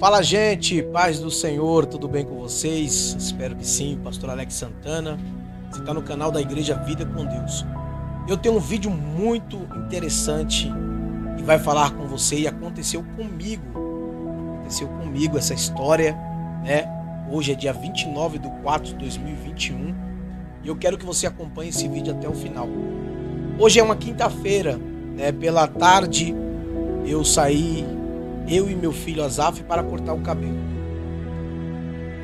Fala, gente, paz do Senhor, tudo bem com vocês? Espero que sim, Pastor Alex Santana. Você está no canal da Igreja Vida com Deus. Eu tenho um vídeo muito interessante que vai falar com você e aconteceu comigo. Aconteceu comigo essa história, né? Hoje é dia 29 de 4 de 2021 e eu quero que você acompanhe esse vídeo até o final. Hoje é uma quinta-feira, né? Pela tarde eu saí eu e meu filho Azaf para cortar o cabelo.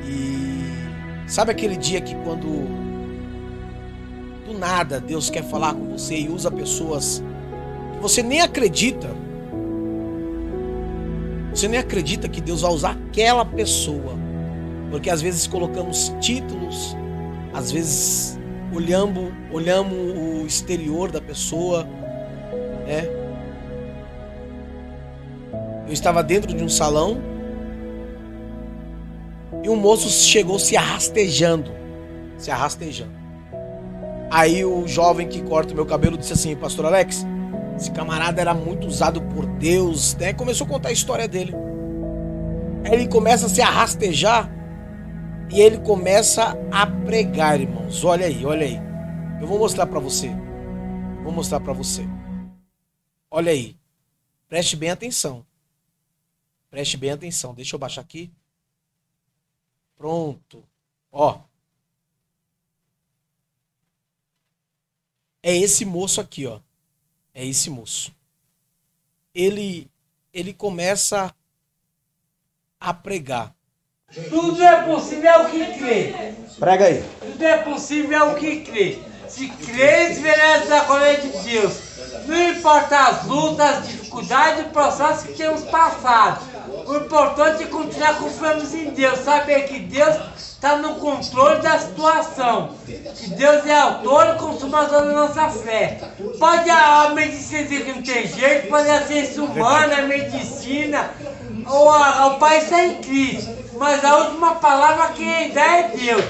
E sabe aquele dia que quando do nada Deus quer falar com você e usa pessoas que você nem acredita. Você nem acredita que Deus vai usar aquela pessoa. Porque às vezes colocamos títulos, às vezes olhamos, olhamos o exterior da pessoa, né? Eu estava dentro de um salão e um moço chegou se arrastejando, se arrastejando. Aí o jovem que corta meu cabelo disse assim, Pastor Alex, esse camarada era muito usado por Deus, né? Começou a contar a história dele. Aí ele começa a se arrastejar e ele começa a pregar, irmãos. Olha aí, olha aí. Eu vou mostrar para você. Vou mostrar para você. Olha aí. Preste bem atenção. Preste bem atenção. Deixa eu baixar aqui. Pronto. Ó. É esse moço aqui, ó. É esse moço. Ele ele começa a pregar. Tudo é possível ao que crê. Prega aí. Tudo é possível ao que crê. Se crês, verás a glória de Deus. Não importa as lutas, as dificuldades e processos que temos passado. O importante é continuar confiando em Deus. Saber que Deus está no controle da situação. Que Deus é autor e consumador da nossa fé. Pode a medicina dizer que não tem jeito, pode a ciência humana, a medicina, ou a, o país está em crise. Mas a última palavra quem dá é Deus.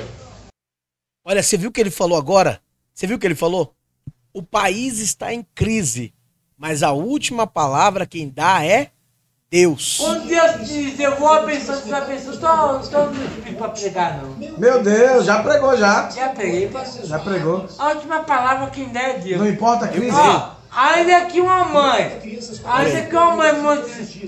Olha, você viu o que ele falou agora? Você viu o que ele falou? O país está em crise, mas a última palavra quem dá é Deus. Quando Deus diz, eu vou abençoar essa pessoa, estou estou no espírito para pregar, não. Meu Deus, já pregou já. Já preguei, pastor. Já pregou. A última palavra quem dá é Deus. Não importa a crise. Ó, ainda que uma mãe, ainda que uma mãe, mãe-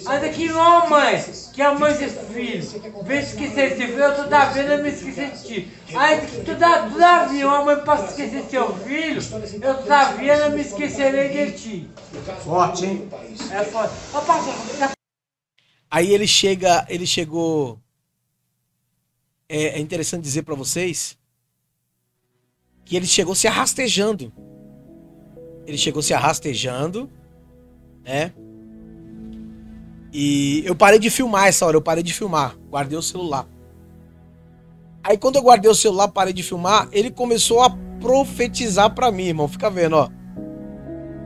ainda que uma mãe, que a mãe desse filho, vem esquecer esse filho, eu toda vez eu me esquecer de ti. Ainda que toda, todavia uma mãe possa esquecer seu filho, eu todavia não me esquecerei de ti. Forte, hein? É foda. Ó, pastor, Aí ele chega, ele chegou. É, é interessante dizer para vocês que ele chegou se arrastejando. Ele chegou se arrastejando, né? E eu parei de filmar essa hora, eu parei de filmar, guardei o celular. Aí quando eu guardei o celular, parei de filmar, ele começou a profetizar para mim, irmão. Fica vendo, ó.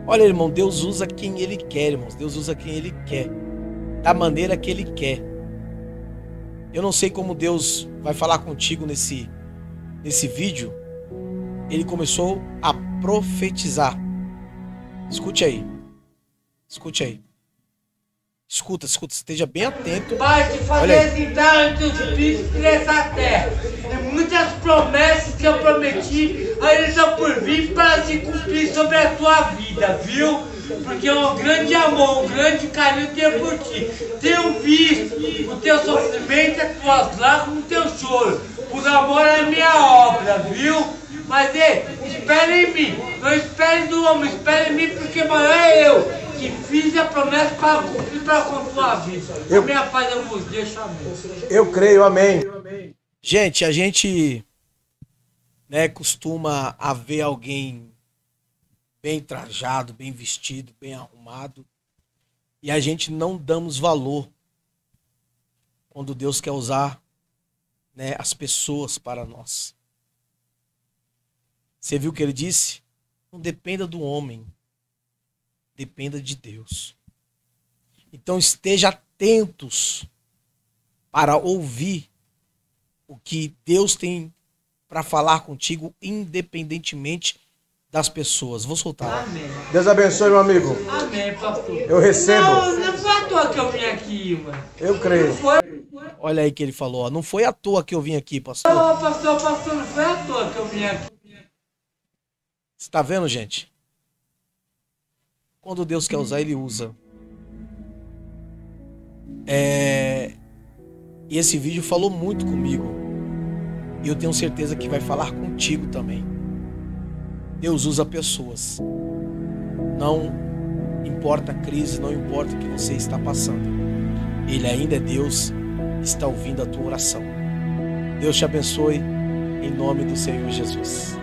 Olha, irmão, Deus usa quem ele quer, irmãos. Deus usa quem ele quer da maneira que ele quer. Eu não sei como Deus vai falar contigo nesse nesse vídeo. Ele começou a profetizar. Escute aí. Escute aí. Escuta, escuta, esteja bem atento. Pai, te fazer entrar no teu espírito nessa terra. Tem muitas promessas que eu prometi, aí estão por vir para se cumprir sobre a tua vida, viu? Porque é um grande amor, um grande carinho tenho por ti. Tenho visto o teu sofrimento, as tuas lágrimas, o teu choro. Por amor à minha obra, viu? Mas ei, espere em mim. Não espere do homem, espere em mim, porque maior é eu que fiz a promessa para cumprir para continuar a vida. A Eu- minha paz eu vos deixo, amém. Eu creio, amém. Gente, a gente né, costuma a ver alguém bem trajado, bem vestido, bem arrumado, e a gente não damos valor quando Deus quer usar né, as pessoas para nós. Você viu o que ele disse? Não dependa do homem, dependa de Deus. Então esteja atentos para ouvir o que Deus tem para falar contigo, independentemente das pessoas. Vou soltar. Amém. Deus abençoe, meu amigo. Amém, pastor. Eu recebo. Não, não foi a toa que eu vim aqui, mano. Eu creio. Não foi, Olha aí que ele falou, ó. Não foi à toa que eu vim aqui, pastor. Ô, pastor, pastor, não foi à toa que eu vim aqui. Você tá vendo, gente? Quando Deus quer usar, ele usa. É... E esse vídeo falou muito comigo. E eu tenho certeza que vai falar contigo também. Deus usa pessoas. Não importa a crise, não importa o que você está passando. Ele ainda é Deus, está ouvindo a tua oração. Deus te abençoe em nome do Senhor Jesus.